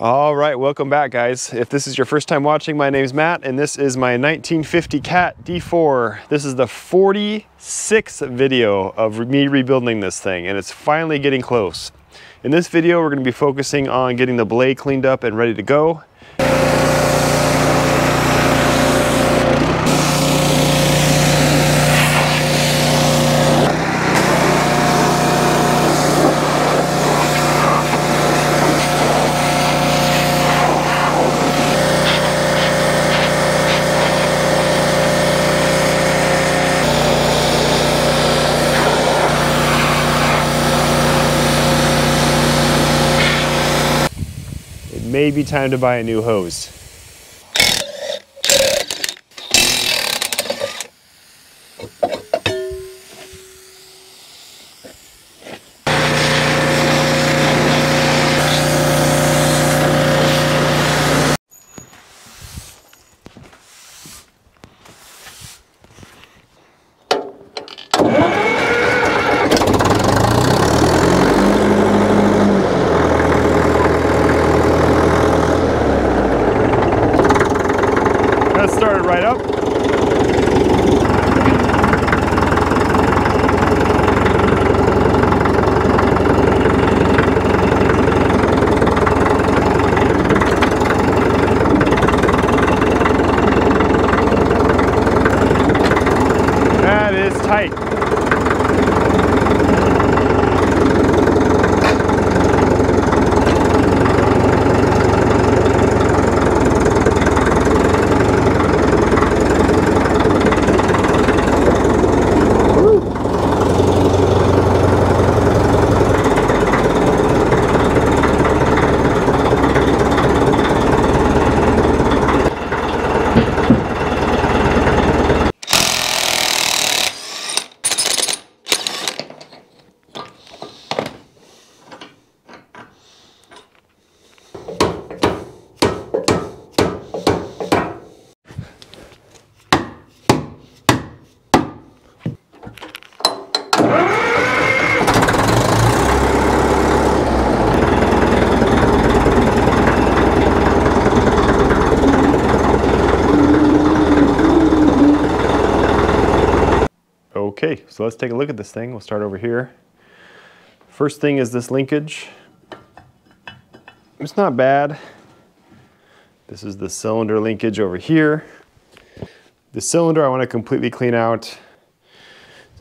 All right, welcome back guys. If this is your first time watching, my name's Matt and this is my 1950 Cat D4. This is the 46th video of me rebuilding this thing and it's finally getting close. In this video, we're gonna be focusing on getting the blade cleaned up and ready to go. May be time to buy a new hose. Okay, so let's take a look at this thing. We'll start over here. First thing is this linkage. It's not bad. This is the cylinder linkage over here. The cylinder I want to completely clean out.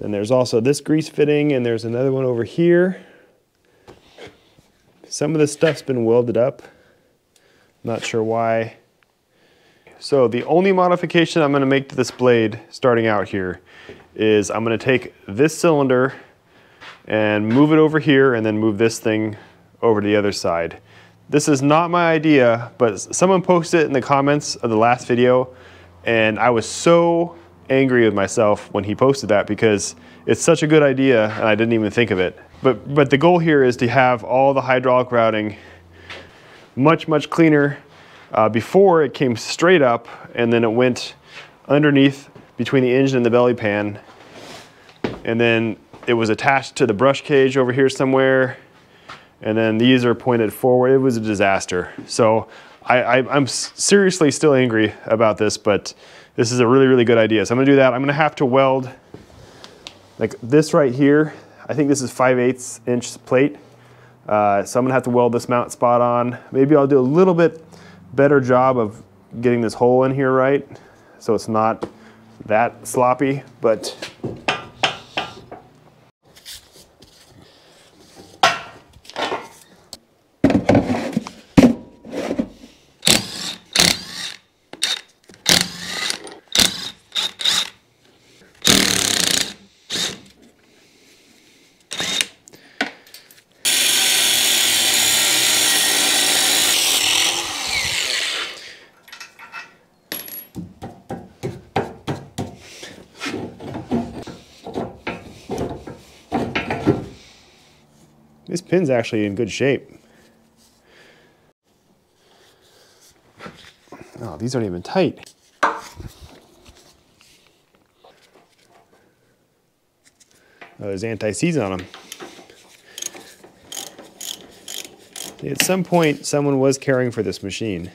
And there's also this grease fitting and there's another one over here. Some of this stuff's been welded up. Not sure why. So the only modification I'm going to make to this blade starting out here is I'm gonna take this cylinder and move it over here and then move this thing over to the other side. This is not my idea, but someone posted it in the comments of the last video and I was so angry with myself when he posted that because it's such a good idea and I didn't even think of it. But, but the goal here is to have all the hydraulic routing much, much cleaner. Uh, before it came straight up and then it went underneath between the engine and the belly pan. And then it was attached to the brush cage over here somewhere. And then these are pointed forward. It was a disaster. So I, am seriously still angry about this, but this is a really, really good idea. So I'm gonna do that. I'm gonna have to weld like this right here. I think this is 5 8 inch plate. Uh, so I'm gonna have to weld this mount spot on. Maybe I'll do a little bit better job of getting this hole in here right. So it's not that sloppy, but pin's actually in good shape. Oh, these aren't even tight. Oh, there's anti-seize on them. At some point, someone was caring for this machine.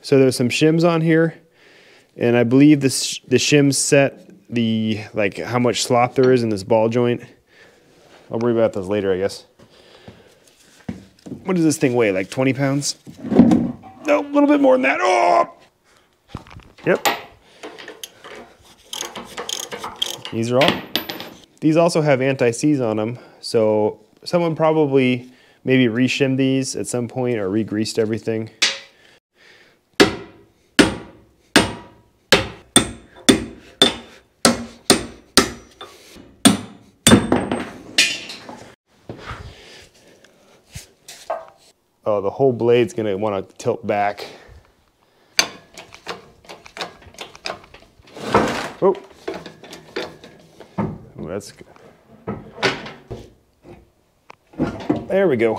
So there's some shims on here, and I believe this the shims set the like how much slop there is in this ball joint. I'll worry about those later, I guess. What does this thing weigh? Like 20 pounds? No, a little bit more than that. Oh! Yep. These are all. These also have anti-seize on them, so someone probably maybe reshimmed these at some point or re-greased everything. The whole blade's gonna wanna tilt back. Oh. that's good. There we go.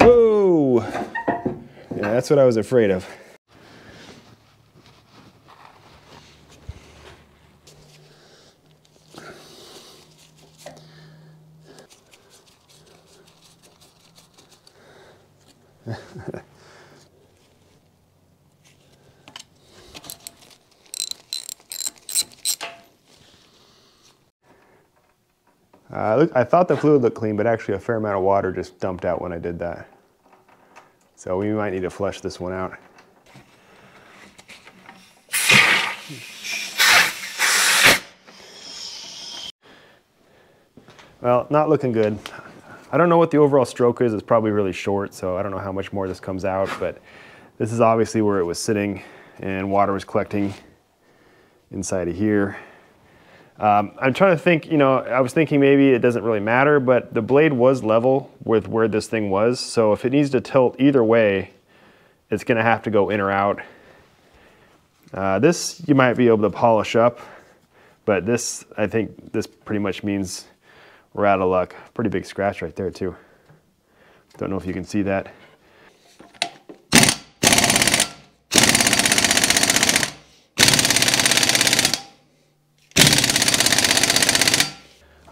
Whoa. Yeah, that's what I was afraid of. Uh, I thought the fluid looked clean, but actually a fair amount of water just dumped out when I did that. So we might need to flush this one out. Well, not looking good. I don't know what the overall stroke is. It's probably really short, so I don't know how much more this comes out, but this is obviously where it was sitting and water was collecting inside of here. Um, I'm trying to think, you know, I was thinking maybe it doesn't really matter, but the blade was level with where this thing was. So if it needs to tilt either way, it's gonna have to go in or out. Uh, this you might be able to polish up, but this, I think this pretty much means we're out of luck. Pretty big scratch right there too. Don't know if you can see that.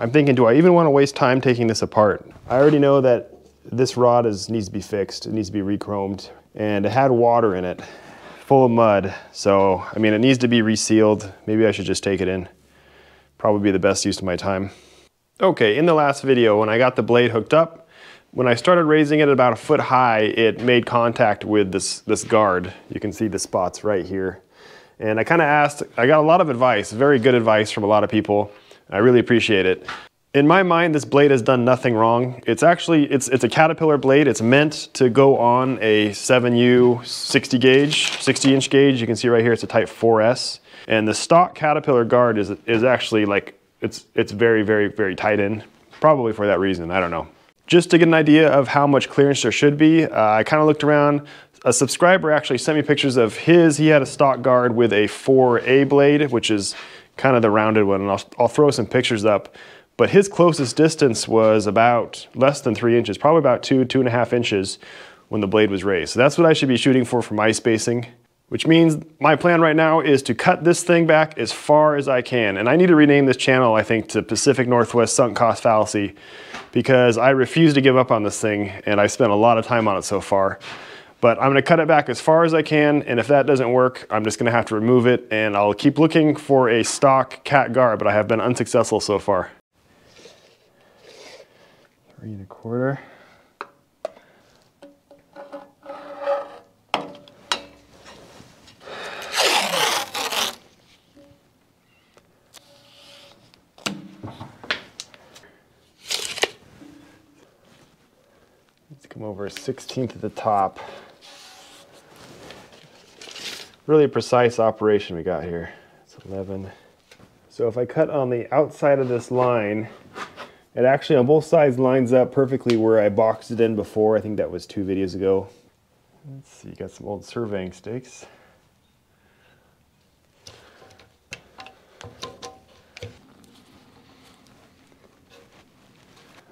I'm thinking, do I even want to waste time taking this apart? I already know that this rod is, needs to be fixed. It needs to be re-chromed. And it had water in it, full of mud. So, I mean, it needs to be resealed. Maybe I should just take it in. Probably be the best use of my time. Okay, in the last video, when I got the blade hooked up, when I started raising it about a foot high, it made contact with this, this guard. You can see the spots right here. And I kind of asked, I got a lot of advice, very good advice from a lot of people. I really appreciate it. In my mind, this blade has done nothing wrong. It's actually, it's, it's a Caterpillar blade. It's meant to go on a 7U 60 gauge, 60 inch gauge. You can see right here, it's a Type 4S. And the stock Caterpillar guard is, is actually like, it's, it's very, very, very tight in. Probably for that reason, I don't know. Just to get an idea of how much clearance there should be, uh, I kind of looked around. A subscriber actually sent me pictures of his. He had a stock guard with a 4A blade, which is kind of the rounded one, and I'll, I'll throw some pictures up. But his closest distance was about less than three inches, probably about two, two and a half inches when the blade was raised. So that's what I should be shooting for for my spacing, which means my plan right now is to cut this thing back as far as I can. And I need to rename this channel, I think, to Pacific Northwest Sunk Cost Fallacy because I refuse to give up on this thing and I spent a lot of time on it so far. But I'm gonna cut it back as far as I can, and if that doesn't work, I'm just gonna have to remove it, and I'll keep looking for a stock cat guard, but I have been unsuccessful so far. Three and a quarter. Let's come over a 16th at the top really precise operation we got here. It's 11. So if I cut on the outside of this line, it actually on both sides lines up perfectly where I boxed it in before. I think that was two videos ago. Let's see, you got some old surveying stakes.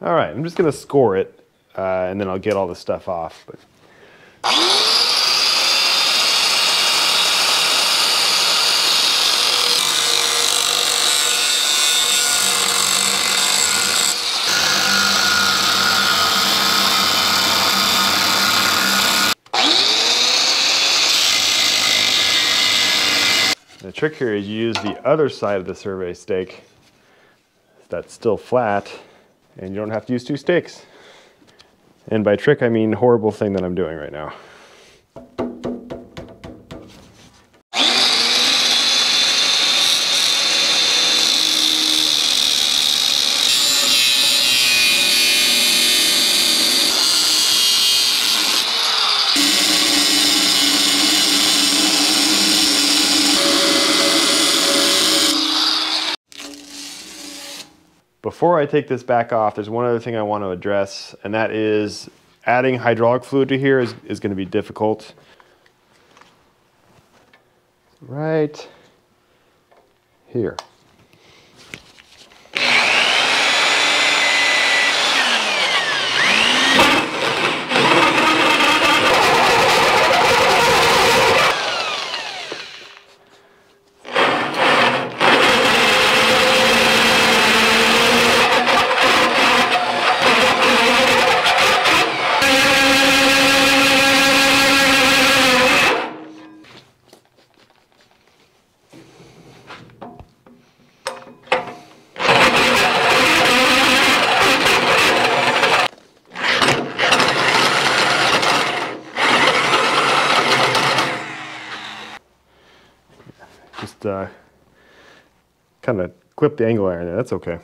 All right, I'm just gonna score it uh, and then I'll get all the stuff off. But trick here is you use the other side of the survey stake that's still flat and you don't have to use two stakes. And by trick, I mean horrible thing that I'm doing right now. Before I take this back off, there's one other thing I want to address, and that is adding hydraulic fluid to here is, is going to be difficult. Right here. Just uh, kind of clip the angle iron there, that's okay.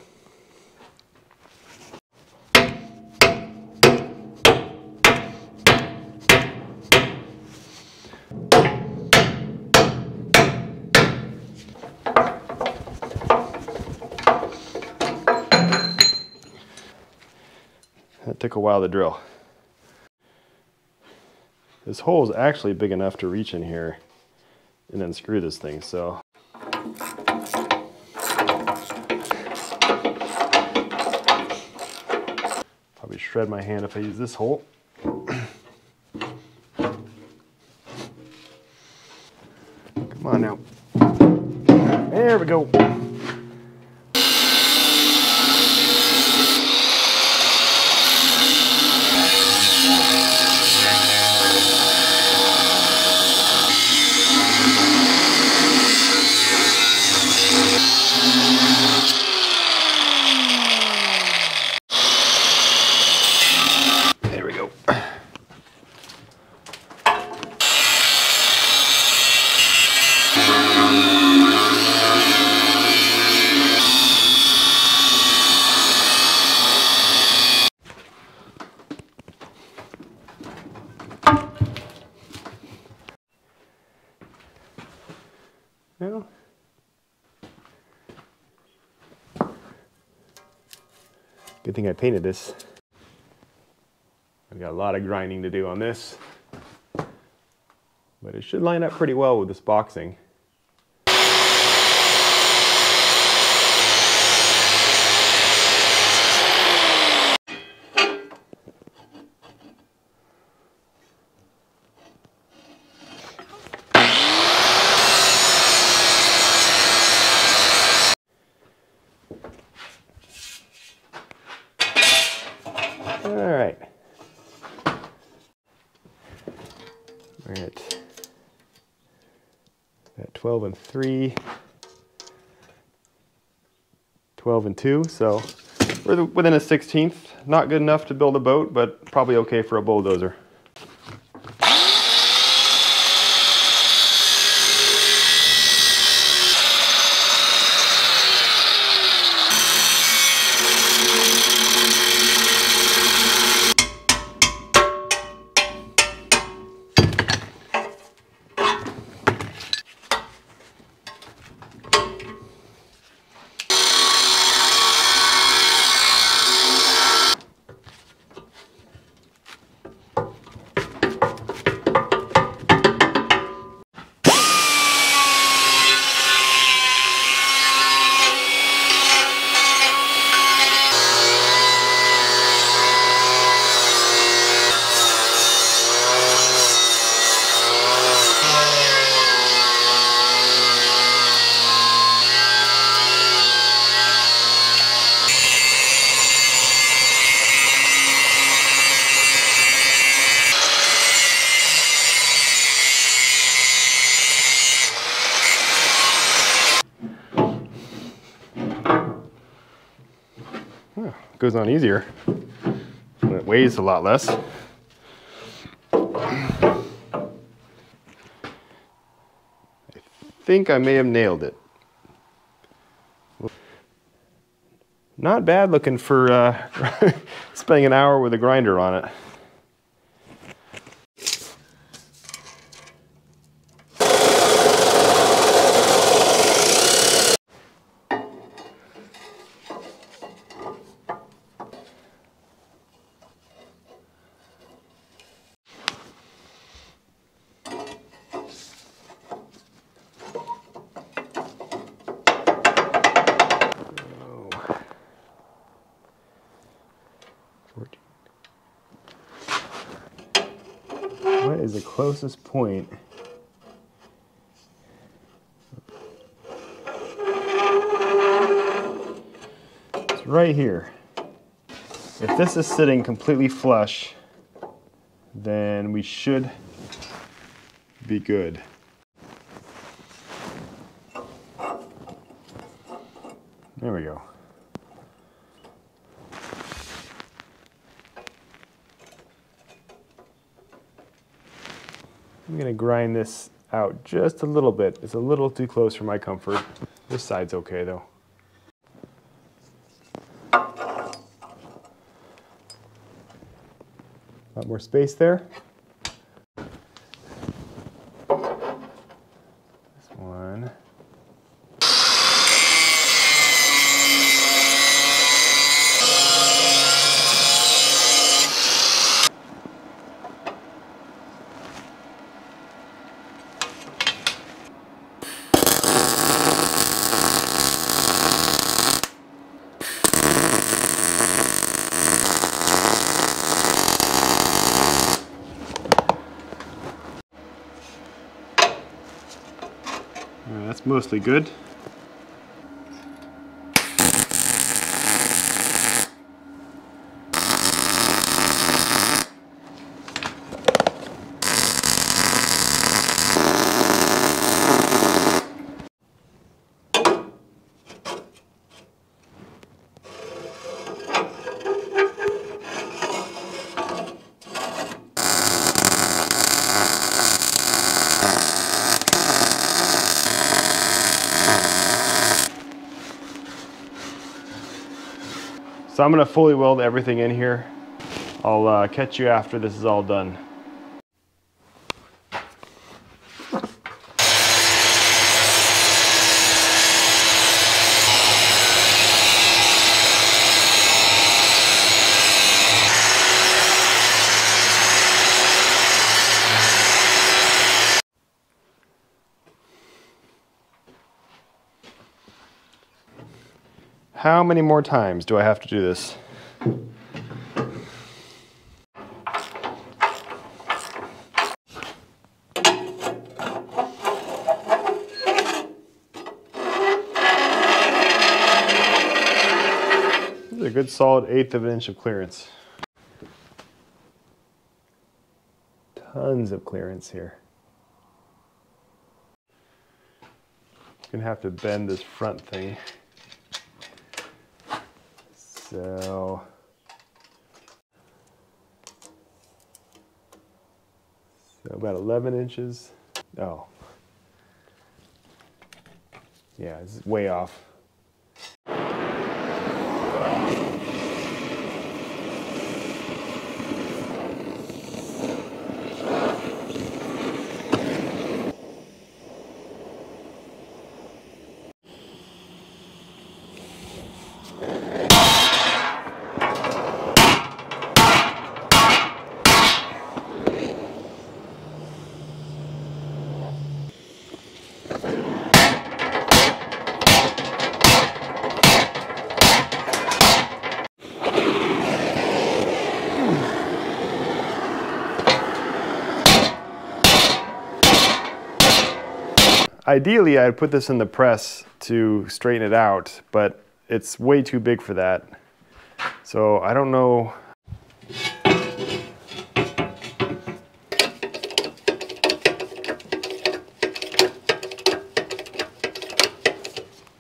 That took a while to drill. This hole is actually big enough to reach in here and then screw this thing, so. Probably shred my hand if I use this hole. Come on now. There we go. There we go. Well, good thing I painted this. I've got a lot of grinding to do on this. But it should line up pretty well with this boxing. All right. We're at, at 12 and 3, 12 and 2, so we're within a 16th. Not good enough to build a boat, but probably okay for a bulldozer. Goes on easier. And it weighs a lot less. I think I may have nailed it. Not bad looking for uh, spending an hour with a grinder on it. What is the closest point? It's right here. If this is sitting completely flush, then we should be good. There we go. I'm gonna grind this out just a little bit. It's a little too close for my comfort. This side's okay though. A lot more space there. This one. All good. So I'm gonna fully weld everything in here. I'll uh, catch you after this is all done. How many more times do I have to do this? This is a good solid eighth of an inch of clearance. Tons of clearance here. Gonna have to bend this front thing. So so about 11 inches. Oh, yeah, it's way off. ideally I'd put this in the press to straighten it out, but it's way too big for that. So I don't know.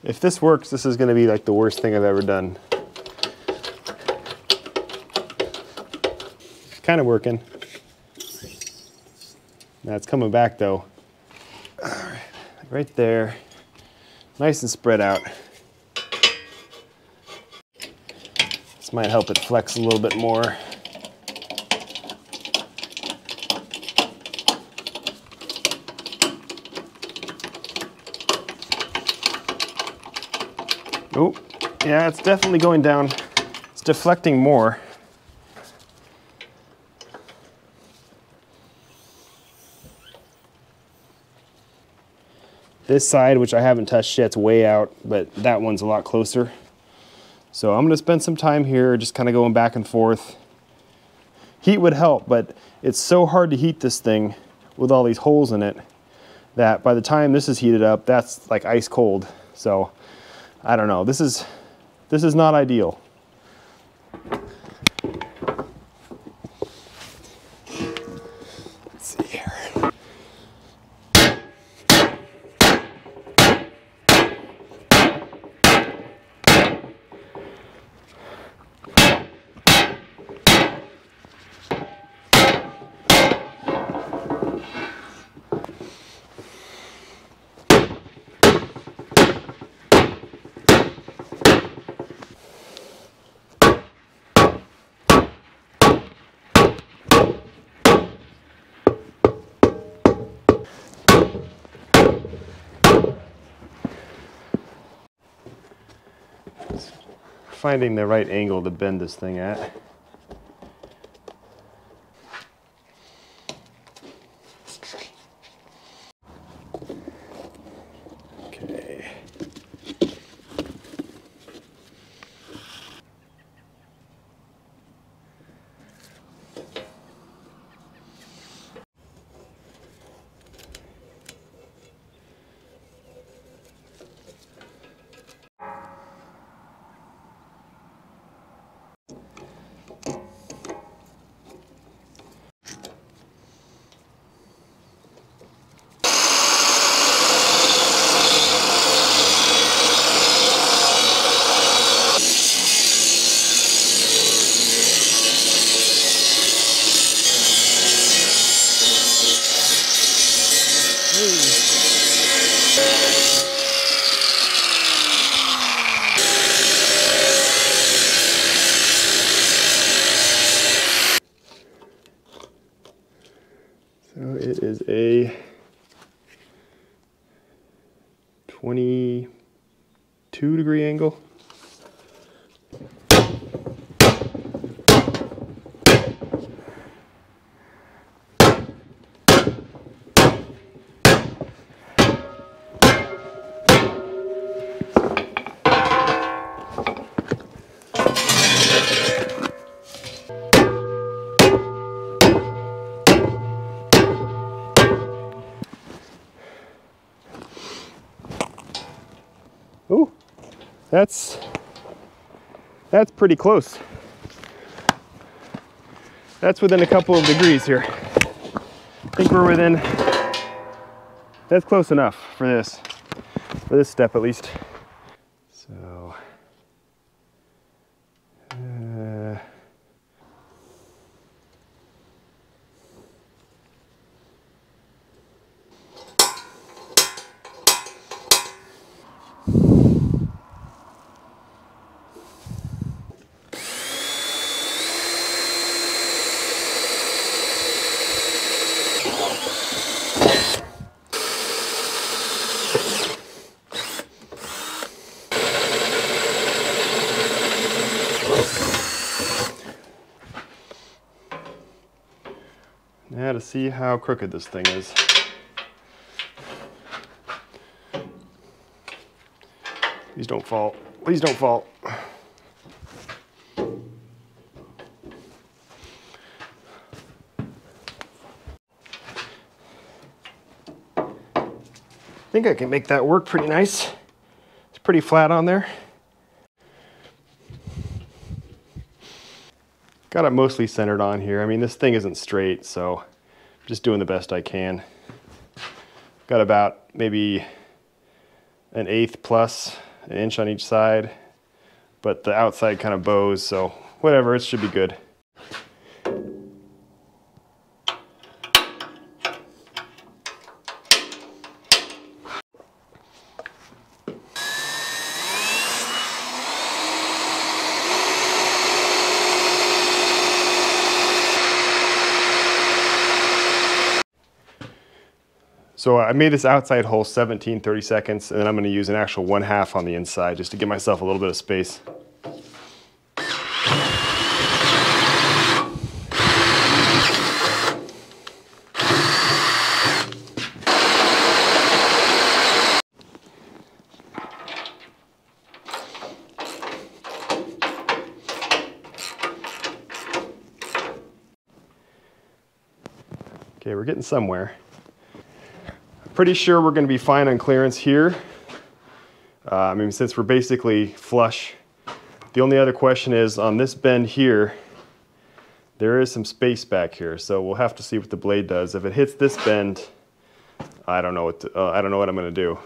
If this works, this is gonna be like the worst thing I've ever done. It's kind of working. Now it's coming back though. Right there. Nice and spread out. This might help it flex a little bit more. Oh, yeah, it's definitely going down. It's deflecting more. This side, which I haven't touched yet, it's way out, but that one's a lot closer. So I'm gonna spend some time here just kind of going back and forth. Heat would help, but it's so hard to heat this thing with all these holes in it that by the time this is heated up, that's like ice cold. So I don't know. This is this is not ideal. Finding the right angle to bend this thing at. Okay. So it is a 22 degree angle. That's that's pretty close. That's within a couple of degrees here. I think we're within. That's close enough for this, for this step at least. See how crooked this thing is. Please don't fall. Please don't fall. I think I can make that work pretty nice. It's pretty flat on there. Got it mostly centered on here. I mean, this thing isn't straight, so just doing the best I can. Got about maybe an eighth plus an inch on each side, but the outside kind of bows, so whatever, it should be good. So I made this outside hole 17, 30 seconds, and then I'm gonna use an actual one half on the inside just to give myself a little bit of space. Okay, we're getting somewhere. Pretty sure we're gonna be fine on clearance here. Uh, I mean, since we're basically flush. The only other question is on this bend here, there is some space back here, so we'll have to see what the blade does. If it hits this bend, I don't know what to, uh, I don't know what I'm gonna do.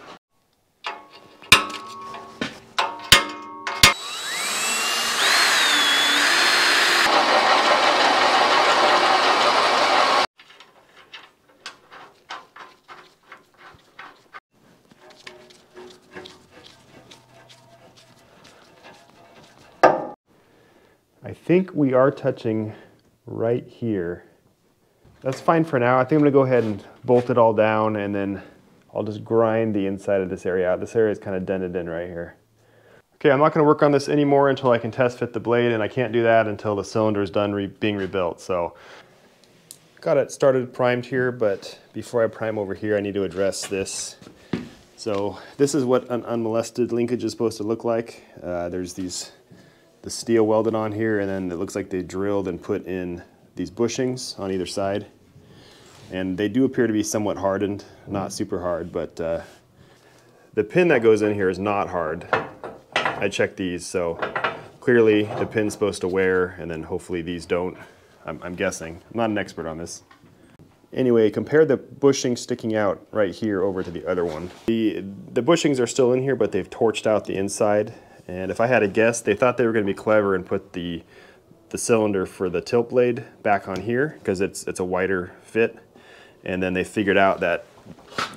Think we are touching right here. That's fine for now. I think I'm gonna go ahead and bolt it all down and then I'll just grind the inside of this area out. This area is kind of dented in right here. Okay, I'm not gonna work on this anymore until I can test fit the blade and I can't do that until the cylinder is done re being rebuilt. So got it started primed here, but before I prime over here, I need to address this. So this is what an unmolested linkage is supposed to look like. Uh, there's these the steel welded on here and then it looks like they drilled and put in these bushings on either side. And they do appear to be somewhat hardened, not super hard, but uh, the pin that goes in here is not hard. I checked these, so clearly the pin's supposed to wear and then hopefully these don't. I'm, I'm guessing. I'm not an expert on this. Anyway, compare the bushing sticking out right here over to the other one. The, the bushings are still in here, but they've torched out the inside and if I had to guess, they thought they were going to be clever and put the the cylinder for the tilt blade back on here because it's it's a wider fit. And then they figured out that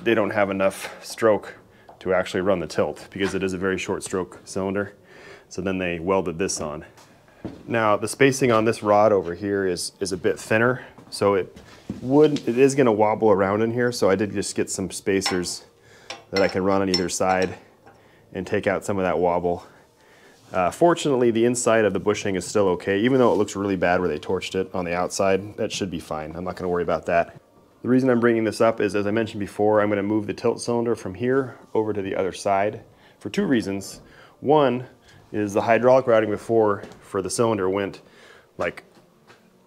they don't have enough stroke to actually run the tilt because it is a very short stroke cylinder. So then they welded this on. Now the spacing on this rod over here is is a bit thinner, so it would it is going to wobble around in here. So I did just get some spacers that I can run on either side and take out some of that wobble. Uh, fortunately, the inside of the bushing is still okay, even though it looks really bad where they torched it on the outside. That should be fine. I'm not going to worry about that. The reason I'm bringing this up is, as I mentioned before, I'm going to move the tilt cylinder from here over to the other side for two reasons. One is the hydraulic routing before for the cylinder went like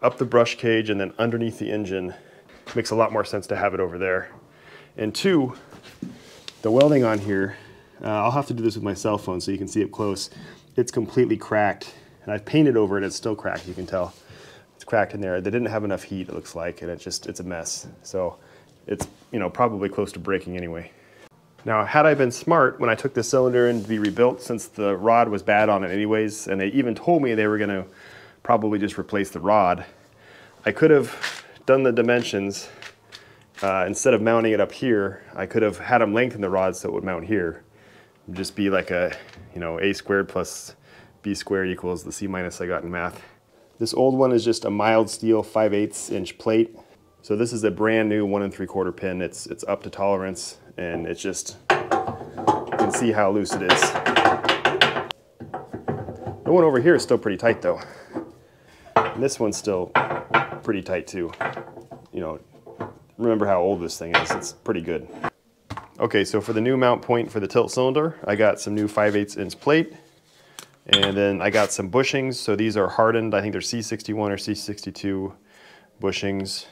up the brush cage and then underneath the engine. It Makes a lot more sense to have it over there. And two, the welding on here, uh, I'll have to do this with my cell phone so you can see up close it's completely cracked. And I've painted over it, it's still cracked, you can tell. It's cracked in there. They didn't have enough heat, it looks like, and it's just, it's a mess. So it's, you know, probably close to breaking anyway. Now, had I been smart when I took the cylinder in to be rebuilt, since the rod was bad on it anyways, and they even told me they were gonna probably just replace the rod, I could have done the dimensions uh, instead of mounting it up here, I could have had them lengthen the rod so it would mount here just be like a, you know, a squared plus b squared equals the c minus I got in math. This old one is just a mild steel 5 8 inch plate. So this is a brand new one and three quarter pin. It's, it's up to tolerance and it's just, you can see how loose it is. The one over here is still pretty tight though. And this one's still pretty tight too. You know, remember how old this thing is. It's pretty good. Okay, so for the new mount point for the tilt cylinder, I got some new 5 8 inch plate. And then I got some bushings. So these are hardened. I think they're C61 or C62 bushings.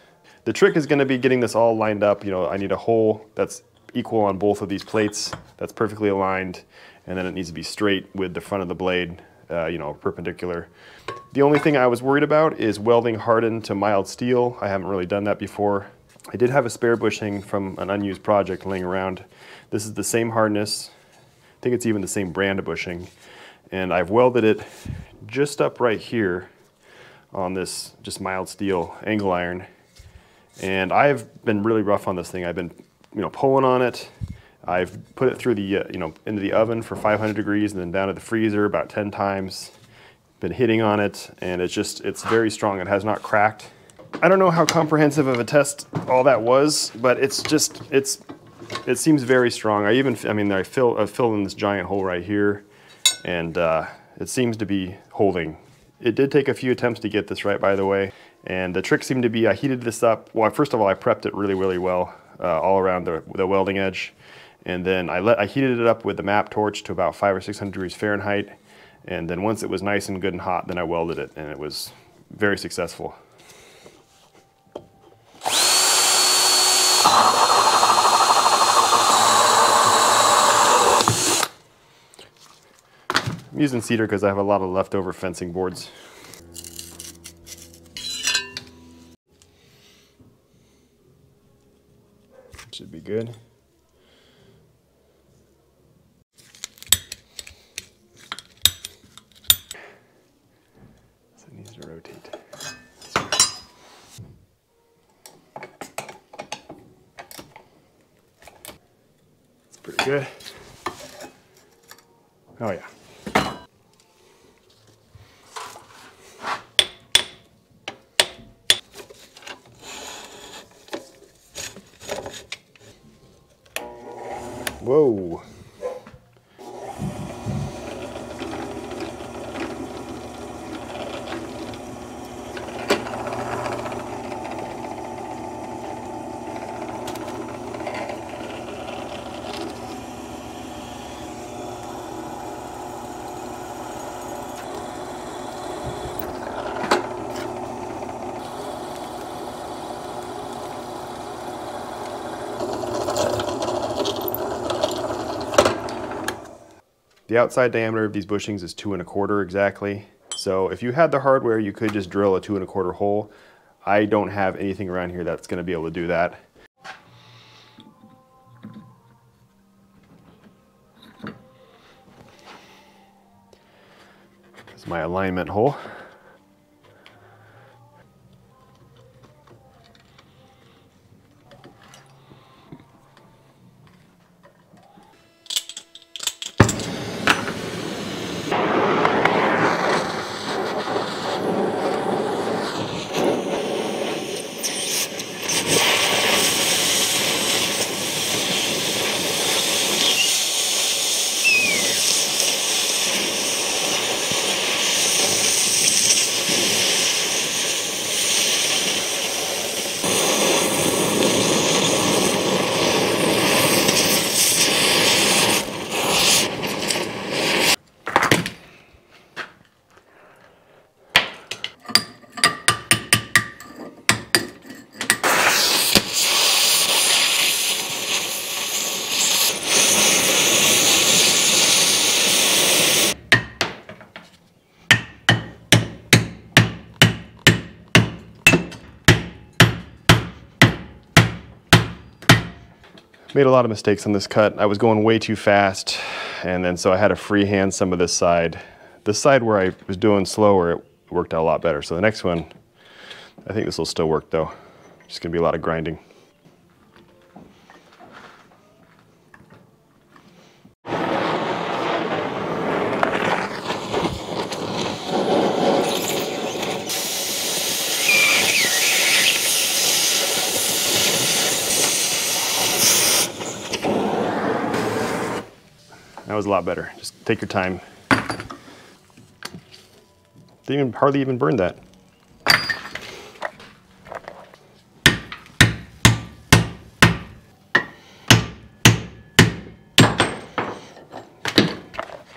The trick is gonna be getting this all lined up. You know, I need a hole that's equal on both of these plates. That's perfectly aligned. And then it needs to be straight with the front of the blade, uh, you know, perpendicular. The only thing I was worried about is welding hardened to mild steel. I haven't really done that before. I did have a spare bushing from an unused project laying around. This is the same hardness. I think it's even the same brand of bushing. And I've welded it just up right here on this just mild steel angle iron. And I've been really rough on this thing. I've been, you know, pulling on it. I've put it through the, uh, you know, into the oven for 500 degrees and then down to the freezer about 10 times. Been hitting on it and it's just, it's very strong. It has not cracked I don't know how comprehensive of a test all that was, but it's just, it's, it seems very strong. I even, I mean, I fill, I fill in this giant hole right here and uh, it seems to be holding. It did take a few attempts to get this right, by the way. And the trick seemed to be, I heated this up. Well, first of all, I prepped it really, really well uh, all around the, the welding edge. And then I, let, I heated it up with the MAP torch to about five or 600 degrees Fahrenheit. And then once it was nice and good and hot, then I welded it and it was very successful. I'm using cedar because I have a lot of leftover fencing boards. Should be good. So it needs to rotate. It's pretty good. Oh yeah. Whoa. The outside diameter of these bushings is two and a quarter exactly. So if you had the hardware, you could just drill a two and a quarter hole. I don't have anything around here that's gonna be able to do that. This is my alignment hole. Made a lot of mistakes on this cut. I was going way too fast, and then so I had to freehand some of this side. This side where I was doing slower, it worked out a lot better. So the next one, I think this will still work though. Just gonna be a lot of grinding. Was a lot better. Just take your time. Didn't even hardly even burn that.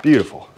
Beautiful.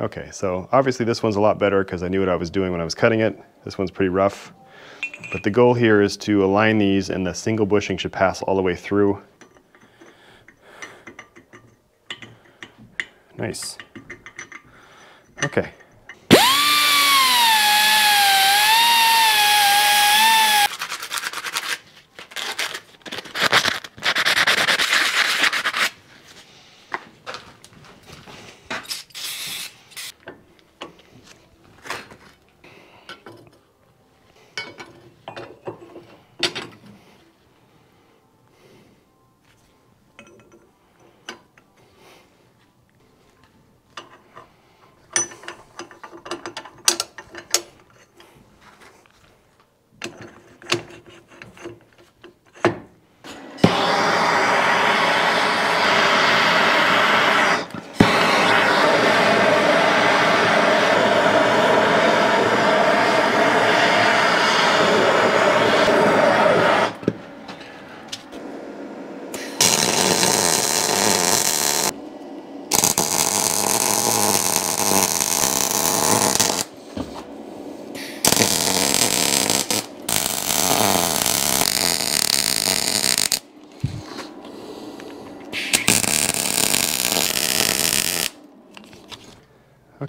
Okay, so obviously this one's a lot better because I knew what I was doing when I was cutting it. This one's pretty rough. But the goal here is to align these and the single bushing should pass all the way through. Nice. Okay.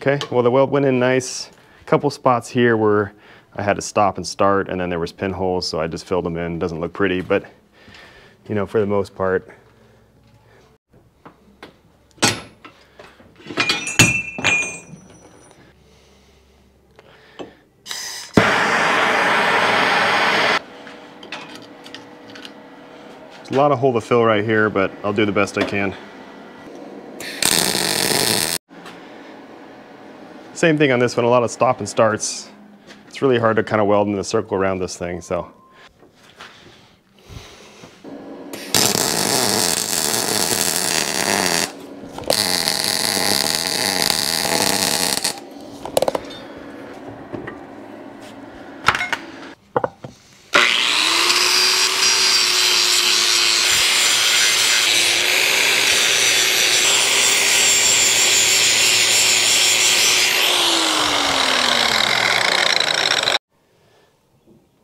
Okay, well the weld went in nice. A couple spots here where I had to stop and start and then there was pinholes, so I just filled them in. Doesn't look pretty, but you know, for the most part, There's a lot of hole to fill right here, but I'll do the best I can. Same thing on this one, a lot of stop and starts. It's really hard to kind of weld in a circle around this thing, so.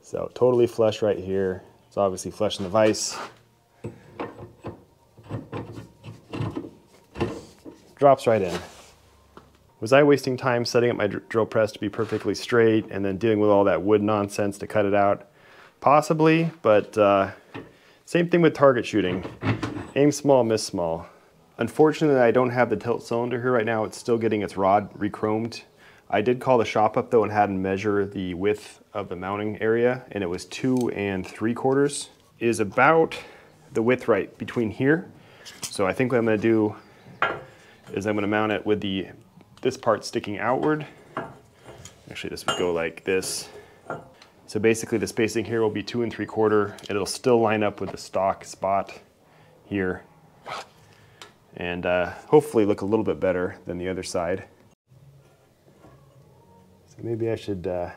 So totally flush right here. It's obviously flush in the vise. Drops right in. Was I wasting time setting up my drill press to be perfectly straight and then dealing with all that wood nonsense to cut it out? Possibly, but uh, same thing with target shooting. Aim small, miss small. Unfortunately, I don't have the tilt cylinder here right now. It's still getting its rod rechromed I did call the shop up though and had them measure the width of the mounting area and it was two and three quarters. is about the width right between here. So I think what I'm gonna do is I'm gonna mount it with the this part sticking outward. Actually this would go like this. So basically the spacing here will be two and three quarter. And it'll still line up with the stock spot here and uh, hopefully look a little bit better than the other side. So maybe I should uh,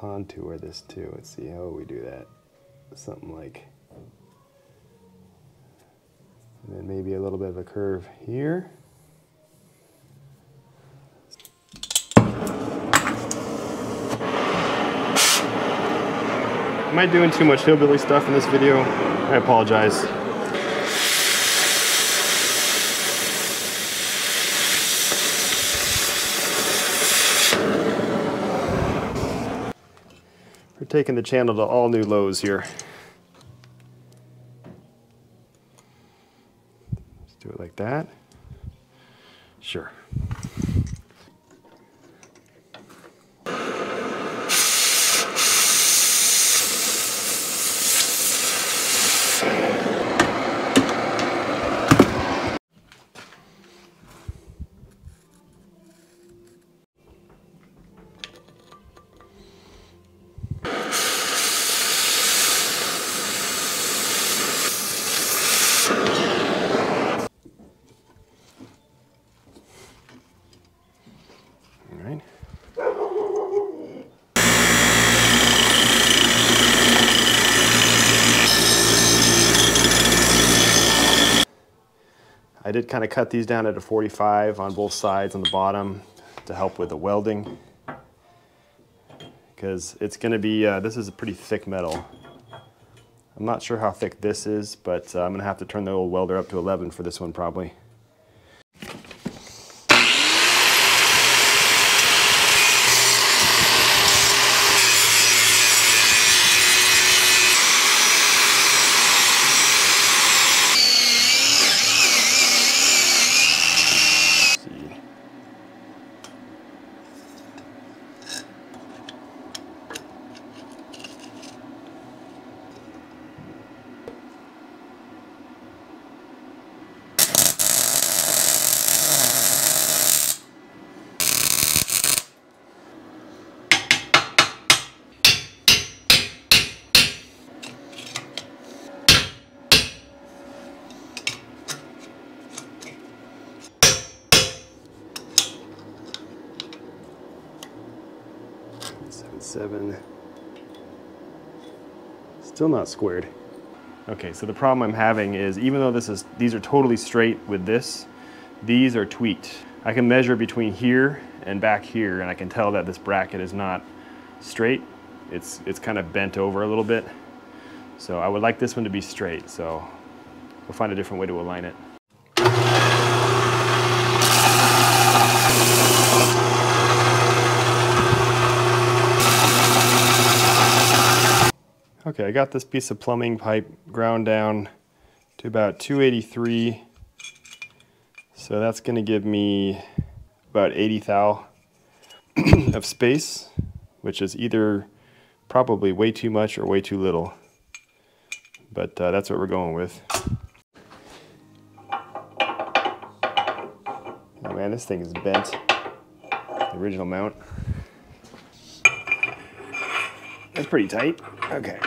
contour this too. Let's see how we do that. Something like, and then maybe a little bit of a curve here. Am I doing too much hillbilly stuff in this video? I apologize. Taking the channel to all new lows here. Let's do it like that. Sure. I did kind of cut these down at a 45 on both sides on the bottom to help with the welding because it's going to be, uh, this is a pretty thick metal. I'm not sure how thick this is, but uh, I'm going to have to turn the old welder up to 11 for this one probably. Seven. Still not squared. Okay, so the problem I'm having is even though this is these are totally straight with this, these are tweaked. I can measure between here and back here and I can tell that this bracket is not straight. It's, it's kind of bent over a little bit. So I would like this one to be straight, so we'll find a different way to align it. Okay, I got this piece of plumbing pipe ground down to about 283. So that's gonna give me about 80 thou of space, which is either probably way too much or way too little. But uh, that's what we're going with. Oh man, this thing is bent. The original mount. That's pretty tight. Okay.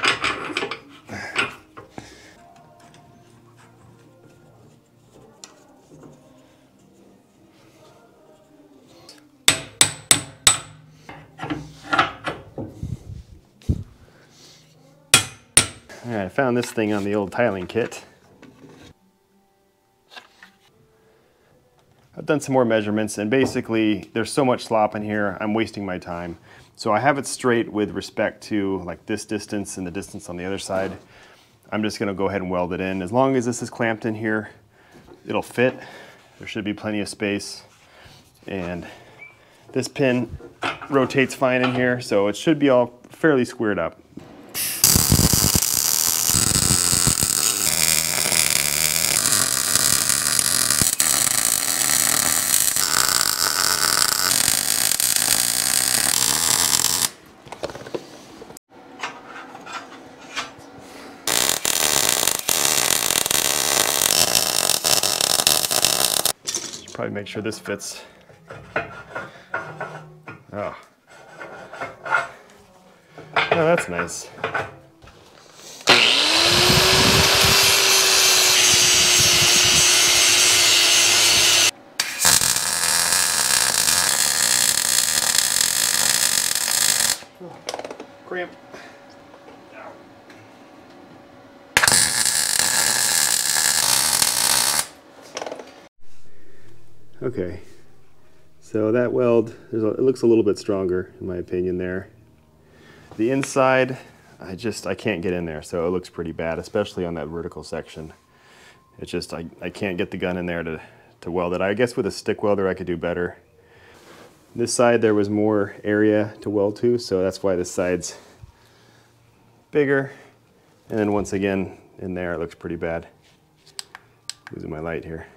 All right, I found this thing on the old tiling kit. I've done some more measurements and basically there's so much slop in here, I'm wasting my time. So I have it straight with respect to like this distance and the distance on the other side. I'm just gonna go ahead and weld it in. As long as this is clamped in here, it'll fit. There should be plenty of space. And this pin rotates fine in here, so it should be all fairly squared up. Probably make sure this fits. Oh. Oh, that's nice. Cramp. Okay, so that weld, a, it looks a little bit stronger in my opinion there. The inside, I just, I can't get in there, so it looks pretty bad, especially on that vertical section. It's just, I, I can't get the gun in there to, to weld it. I guess with a stick welder I could do better. This side there was more area to weld to, so that's why this side's bigger. And then once again, in there it looks pretty bad. Losing my light here.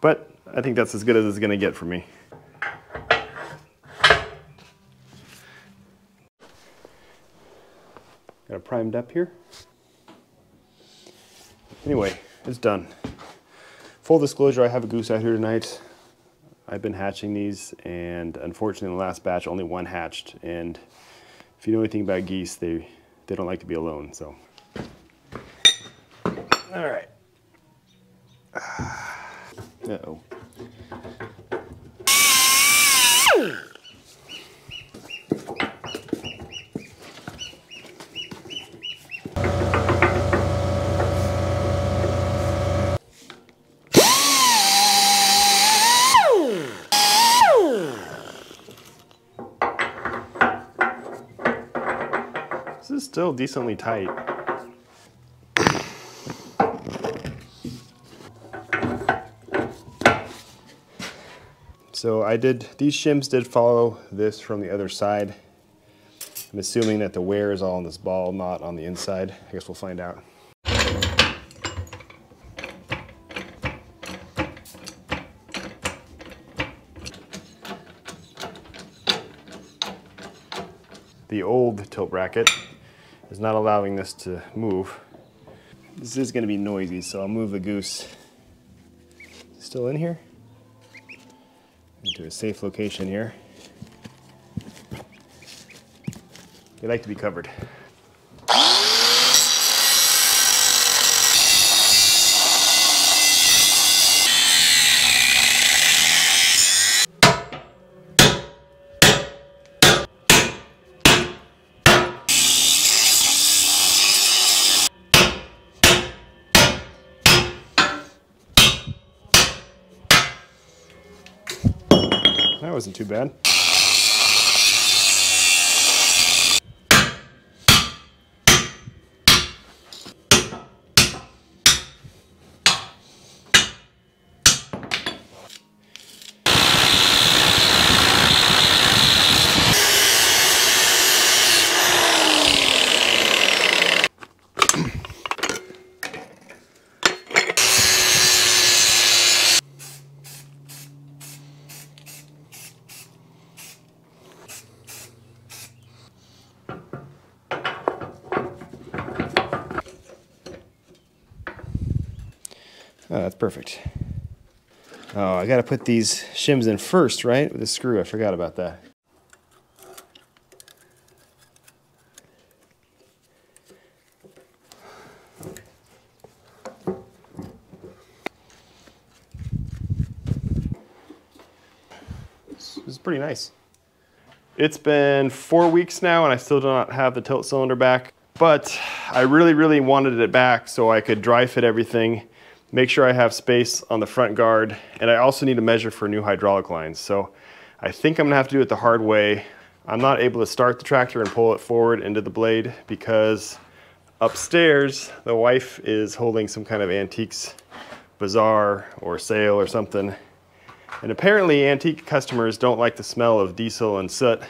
But I think that's as good as it's gonna get for me. Got it primed up here. Anyway, it's done. Full disclosure, I have a goose out here tonight. I've been hatching these and unfortunately in the last batch only one hatched and if you know anything about geese, they, they don't like to be alone, so. All right. Uh-oh. This is still decently tight. So I did, these shims did follow this from the other side. I'm assuming that the wear is all on this ball, not on the inside. I guess we'll find out. The old tilt bracket is not allowing this to move. This is gonna be noisy, so I'll move the goose. Still in here? Into a safe location here. They like to be covered. Wasn't too bad. Perfect. Oh, I gotta put these shims in first, right? With the screw, I forgot about that. This is pretty nice. It's been four weeks now and I still do not have the tilt cylinder back, but I really, really wanted it back so I could dry fit everything make sure I have space on the front guard, and I also need to measure for new hydraulic lines. So I think I'm gonna have to do it the hard way. I'm not able to start the tractor and pull it forward into the blade because upstairs, the wife is holding some kind of antiques bazaar or sale or something. And apparently antique customers don't like the smell of diesel and soot,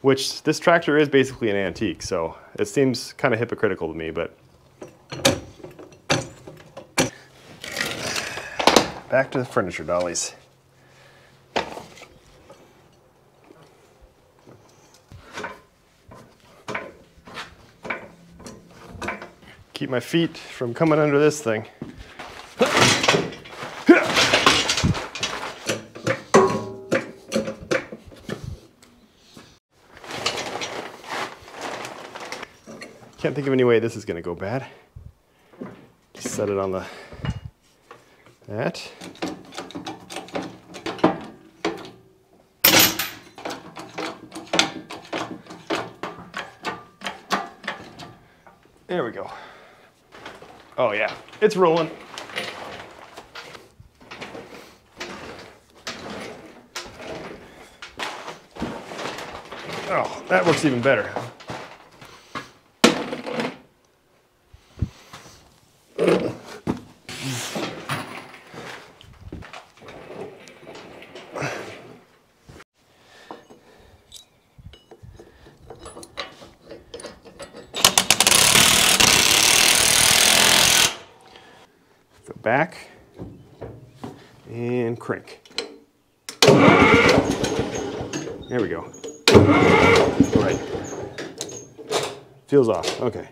which this tractor is basically an antique. So it seems kind of hypocritical to me, but back to the furniture dollies. Keep my feet from coming under this thing. Can't think of any way this is gonna go bad. Just set it on the that. There we go. Oh yeah, it's rolling. Oh, that works even better. back and crank. There we go. All right. Feels off, okay.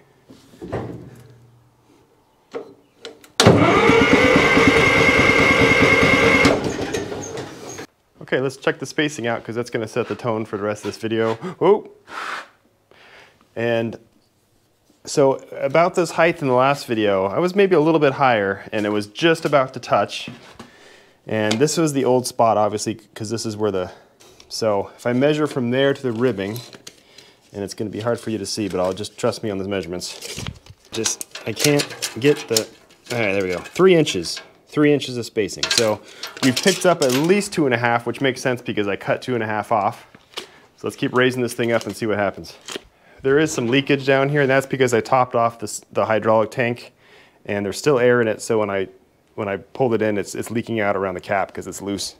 Okay, let's check the spacing out because that's going to set the tone for the rest of this video. Oh! And so about this height in the last video, I was maybe a little bit higher and it was just about to touch. And this was the old spot, obviously, because this is where the, so if I measure from there to the ribbing, and it's gonna be hard for you to see, but I'll just trust me on the measurements. Just, I can't get the, all right, there we go. Three inches, three inches of spacing. So we've picked up at least two and a half, which makes sense because I cut two and a half off. So let's keep raising this thing up and see what happens. There is some leakage down here, and that's because I topped off this, the hydraulic tank, and there's still air in it, so when I, when I pulled it in, it's, it's leaking out around the cap because it's loose.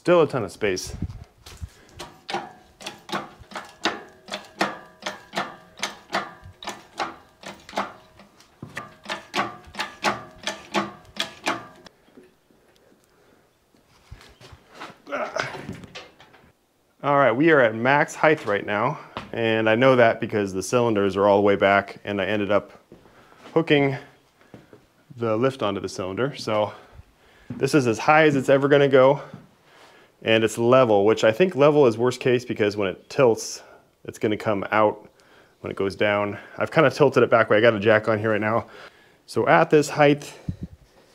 Still a ton of space. All right, we are at max height right now, and I know that because the cylinders are all the way back, and I ended up hooking the lift onto the cylinder. So this is as high as it's ever gonna go, and it's level, which I think level is worst case because when it tilts, it's gonna come out when it goes down. I've kind of tilted it back way. I got a jack on here right now. So at this height,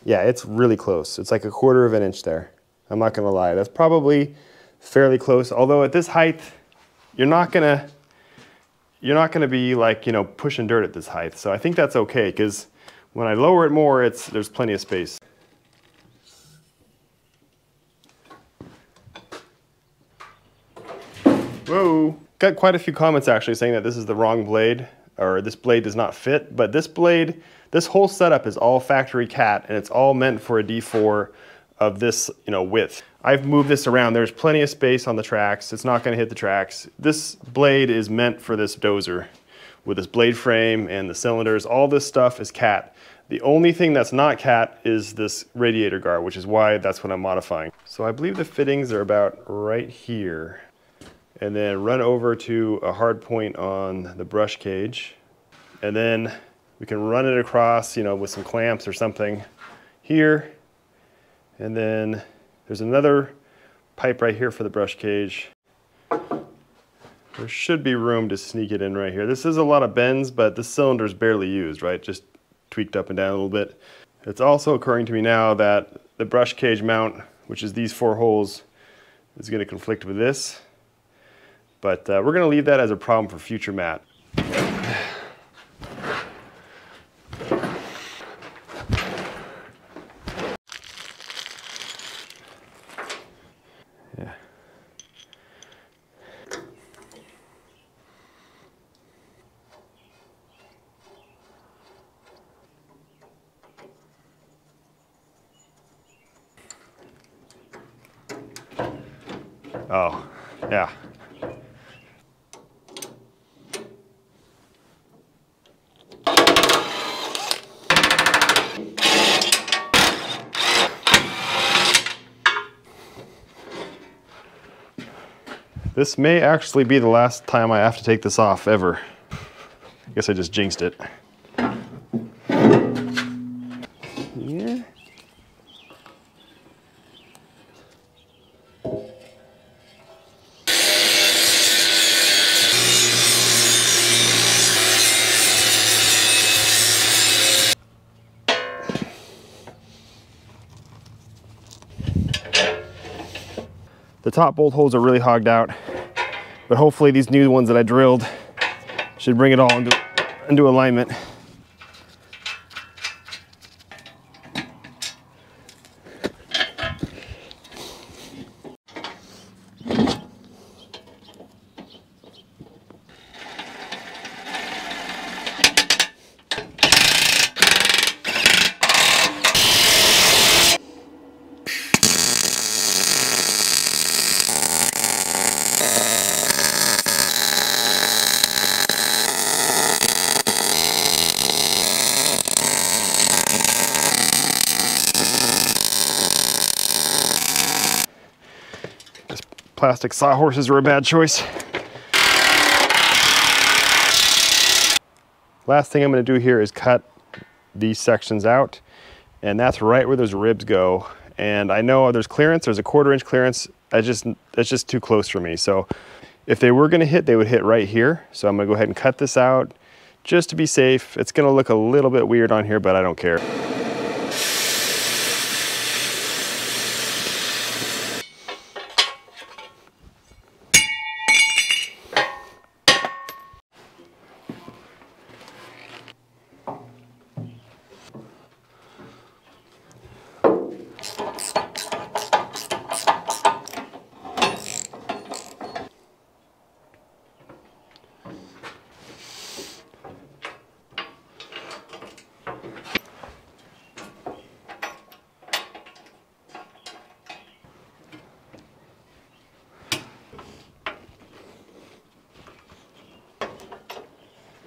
yeah, it's really close. It's like a quarter of an inch there. I'm not gonna lie. That's probably fairly close. Although at this height, you're not gonna you're not gonna be like you know pushing dirt at this height. So I think that's okay because when I lower it more, it's there's plenty of space. Whoa! Got quite a few comments actually saying that this is the wrong blade or this blade does not fit, but this blade, this whole setup is all factory cat and it's all meant for a D4 of this you know width. I've moved this around. There's plenty of space on the tracks. It's not going to hit the tracks. This blade is meant for this dozer with this blade frame and the cylinders. All this stuff is cat. The only thing that's not cat is this radiator guard, which is why that's what I'm modifying. So I believe the fittings are about right here. And then run over to a hard point on the brush cage. And then we can run it across, you know, with some clamps or something here. And then there's another pipe right here for the brush cage. There should be room to sneak it in right here. This is a lot of bends, but the cylinder is barely used, right? Just tweaked up and down a little bit. It's also occurring to me now that the brush cage mount, which is these four holes, is gonna conflict with this. But uh, we're gonna leave that as a problem for future mat. Yeah. Oh, yeah. This may actually be the last time I have to take this off ever. I guess I just jinxed it. Yeah. The top bolt holes are really hogged out, but hopefully these new ones that I drilled should bring it all into, into alignment. Plastic sawhorses were a bad choice. Last thing I'm gonna do here is cut these sections out and that's right where those ribs go. And I know there's clearance, there's a quarter inch clearance. I just, that's just too close for me. So if they were gonna hit, they would hit right here. So I'm gonna go ahead and cut this out just to be safe. It's gonna look a little bit weird on here, but I don't care.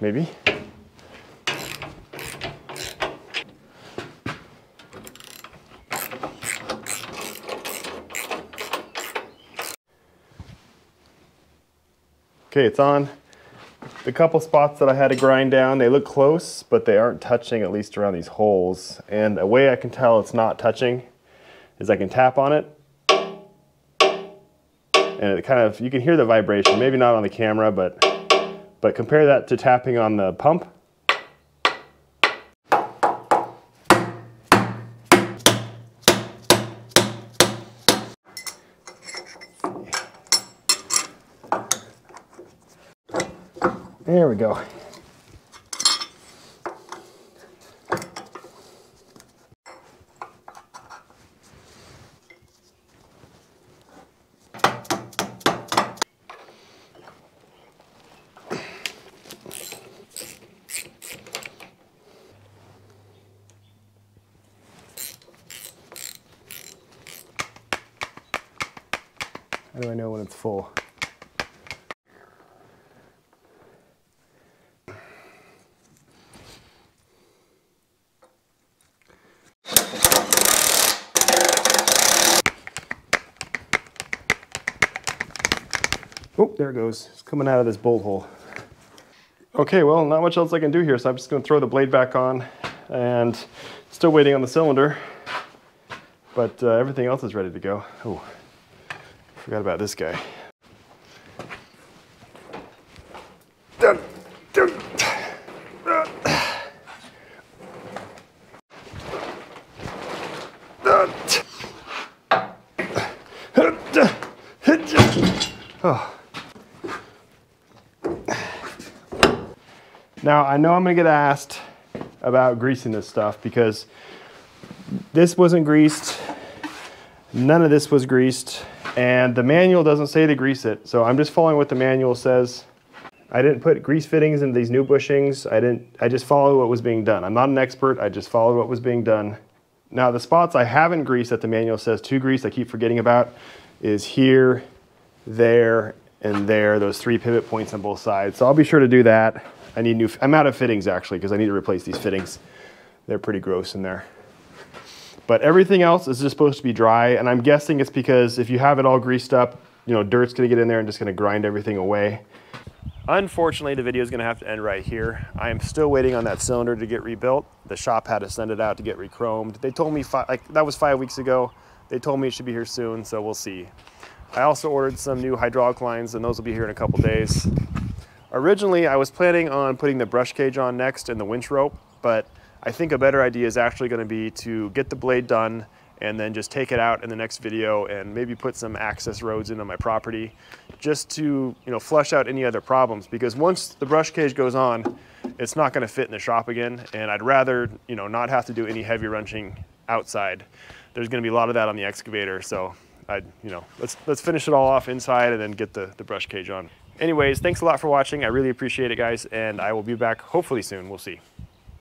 Maybe. Okay, it's on. The couple spots that I had to grind down, they look close, but they aren't touching at least around these holes. And a way I can tell it's not touching is I can tap on it and it kind of, you can hear the vibration, maybe not on the camera, but but compare that to tapping on the pump. There we go. How do I know when it's full? Oh, it goes. It's coming out of this bolt hole. Okay, well, not much else I can do here, so I'm just gonna throw the blade back on and still waiting on the cylinder, but uh, everything else is ready to go. Oh, forgot about this guy. Oh. Now, I know I'm gonna get asked about greasing this stuff because this wasn't greased, none of this was greased, and the manual doesn't say to grease it. So I'm just following what the manual says. I didn't put grease fittings in these new bushings. I didn't, I just followed what was being done. I'm not an expert, I just followed what was being done. Now the spots I haven't greased that the manual says to grease, I keep forgetting about, is here, there, and there, those three pivot points on both sides. So I'll be sure to do that. I need new, I'm out of fittings actually, because I need to replace these fittings. They're pretty gross in there. But everything else is just supposed to be dry, and I'm guessing it's because if you have it all greased up, you know, dirt's gonna get in there and just gonna grind everything away. Unfortunately, the video is gonna have to end right here. I am still waiting on that cylinder to get rebuilt. The shop had to send it out to get rechromed. They told me, like that was five weeks ago. They told me it should be here soon, so we'll see. I also ordered some new hydraulic lines and those will be here in a couple days. Originally, I was planning on putting the brush cage on next and the winch rope, but I think a better idea is actually gonna be to get the blade done and then just take it out in the next video and maybe put some access roads into my property just to you know flush out any other problems. Because once the brush cage goes on it's not going to fit in the shop again and I'd rather you know not have to do any heavy wrenching outside. There's going to be a lot of that on the excavator so I you know let's let's finish it all off inside and then get the, the brush cage on anyways thanks a lot for watching. I really appreciate it guys and I will be back hopefully soon. We'll see